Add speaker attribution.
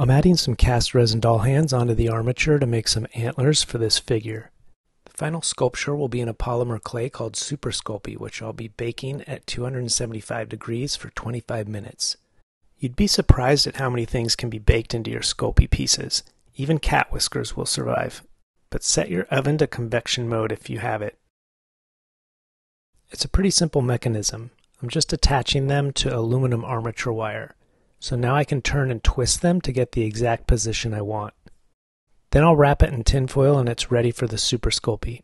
Speaker 1: I'm adding some cast resin doll hands onto the armature to make some antlers for this figure. The final sculpture will be in a polymer clay called Super Sculpey, which I'll be baking at 275 degrees for 25 minutes. You'd be surprised at how many things can be baked into your Sculpey pieces. Even cat whiskers will survive. But set your oven to convection mode if you have it. It's a pretty simple mechanism. I'm just attaching them to aluminum armature wire. So now I can turn and twist them to get the exact position I want. Then I'll wrap it in tinfoil and it's ready for the Super Sculpey.